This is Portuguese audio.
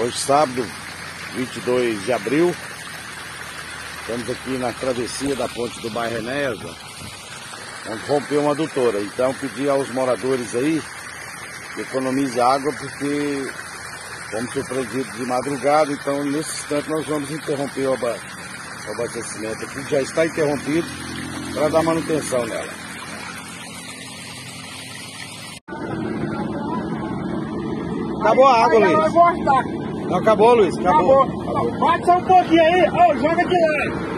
Hoje, sábado, 22 de abril, estamos aqui na travessia da ponte do bairro Enéas, onde rompeu uma adutora. Então, pedi aos moradores aí que economize água, porque fomos surpreendidos de madrugada. Então, nesse instante, nós vamos interromper o, o abastecimento aqui, já está interrompido, para dar manutenção nela. Acabou a água, Luiz. Não, acabou, Luiz. Acabou. acabou. acabou. Bate só um pouquinho aí. Ó, oh, joga de lá.